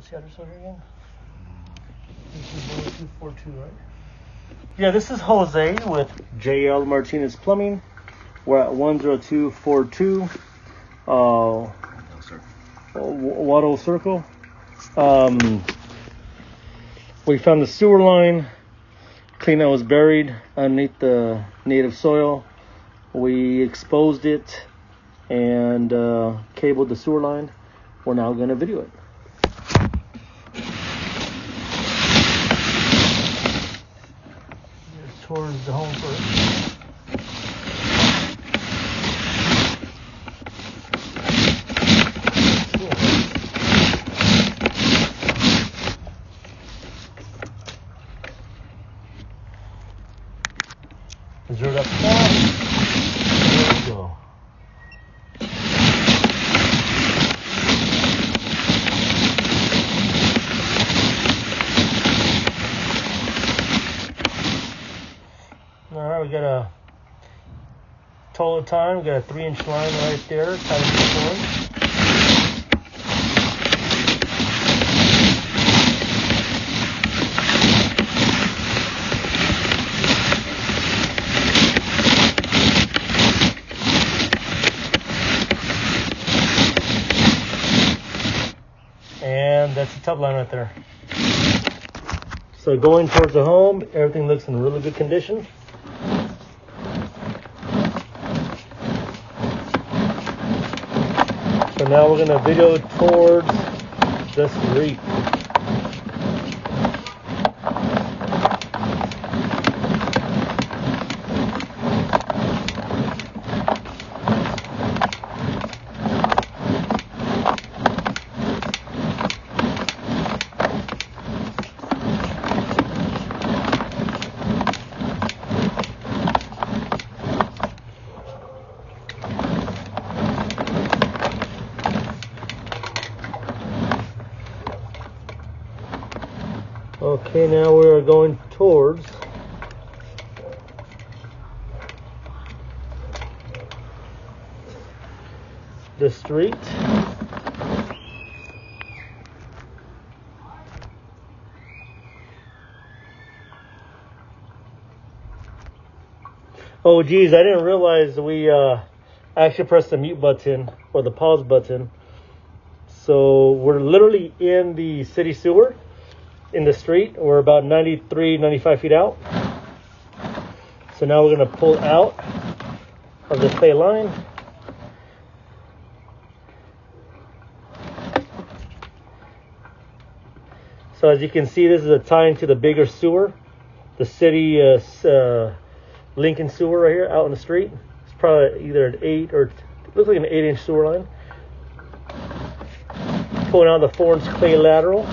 What's the address over again? 24242, right? Yeah, this is Jose with JL Martinez Plumbing. We're at 10242 uh. Waddell Circle. Um, we found the sewer line. Clean out was buried underneath the native soil. We exposed it and uh, cabled the sewer line. We're now going to video it. Here's towards the home first. Zero up top. There we go. All right, we got a total time. We got a three inch line right there. Kind of. And that's the tub line right there. So going towards the home, everything looks in really good condition. Now we're gonna video towards this street. Okay, now we are going towards the street. Oh geez, I didn't realize we uh, actually pressed the mute button or the pause button. So we're literally in the city sewer in the street. We're about 93, 95 feet out. So now we're going to pull out of the clay line. So as you can see, this is a tie into the bigger sewer, the city uh, uh, Lincoln sewer right here out in the street. It's probably either an eight or looks like an eight inch sewer line. Pulling out the four inch clay lateral.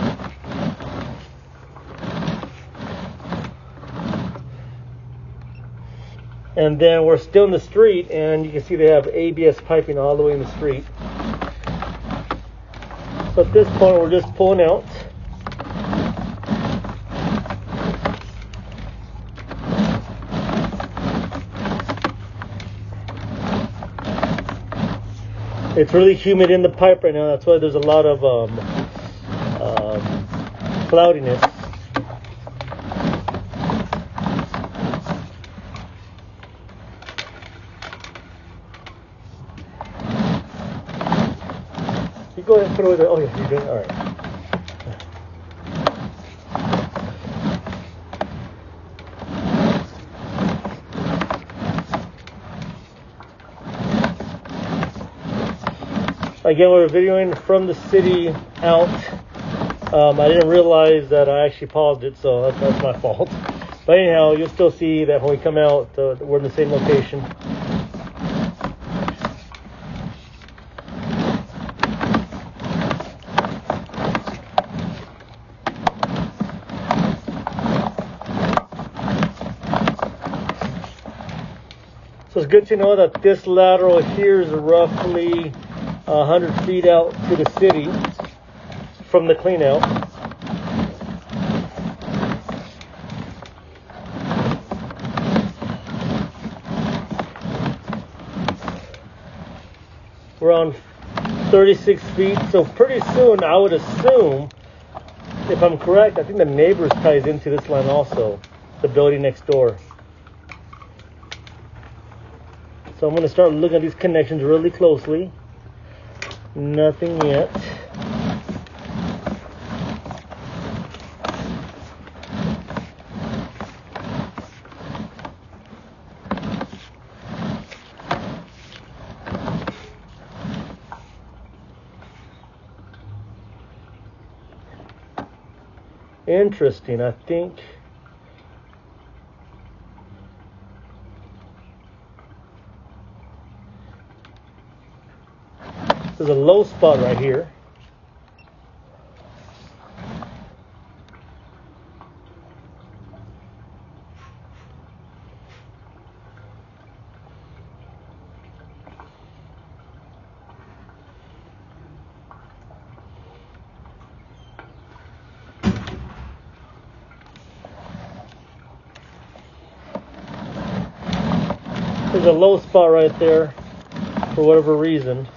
And then we're still in the street, and you can see they have ABS piping all the way in the street. So at this point, we're just pulling out. It's really humid in the pipe right now. That's why there's a lot of um, um, cloudiness. Go ahead and away there. Oh, yeah, you're doing all right. Again, we're videoing from the city out. Um, I didn't realize that I actually paused it, so that's, that's my fault. But anyhow, you'll still see that when we come out, uh, we're in the same location. Good to know that this lateral here is roughly 100 feet out to the city from the clean out. We're on 36 feet, so pretty soon I would assume if I'm correct, I think the neighbors ties into this line also, the building next door. So I'm going to start looking at these connections really closely. Nothing yet. Interesting. I think there's a low spot right here. There's a low spot right there for whatever reason.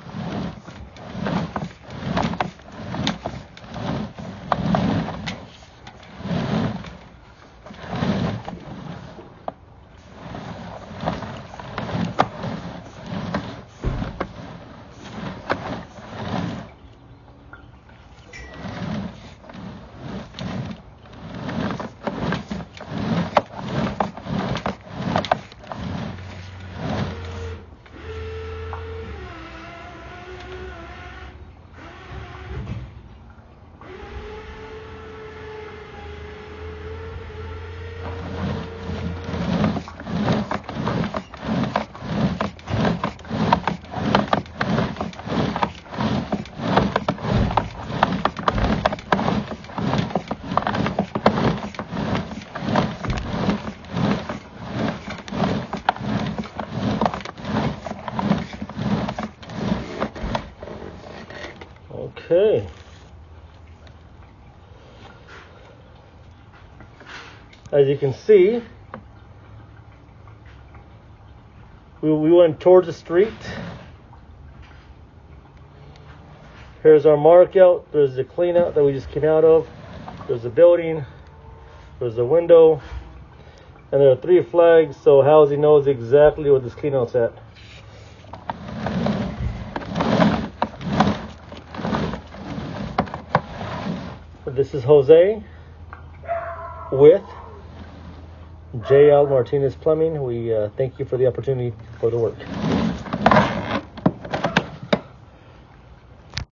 Okay. As you can see, we, we went towards the street. Here's our mark out. There's the clean out that we just came out of. There's the building. There's the window. And there are three flags, so housing knows exactly what this clean out's at. This is Jose with JL Martinez Plumbing. We uh, thank you for the opportunity for the work.